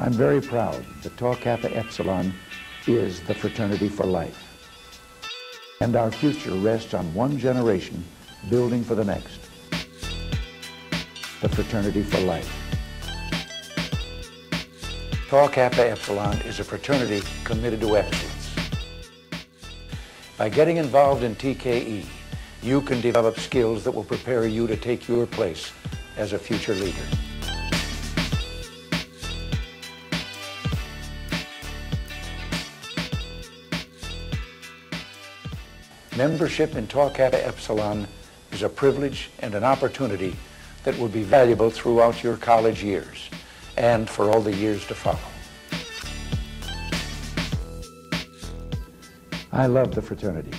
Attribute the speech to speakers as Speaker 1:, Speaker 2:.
Speaker 1: I'm very proud that Tau Kappa Epsilon is the fraternity for life. And our future rests on one generation building for the next. The fraternity for life. Tau Kappa Epsilon is a fraternity committed to excellence. By getting involved in TKE, you can develop skills that will prepare you to take your place as a future leader. Membership in Tau Kappa Epsilon is a privilege and an opportunity that will be valuable throughout your college years and for all the years to follow. I love the fraternity.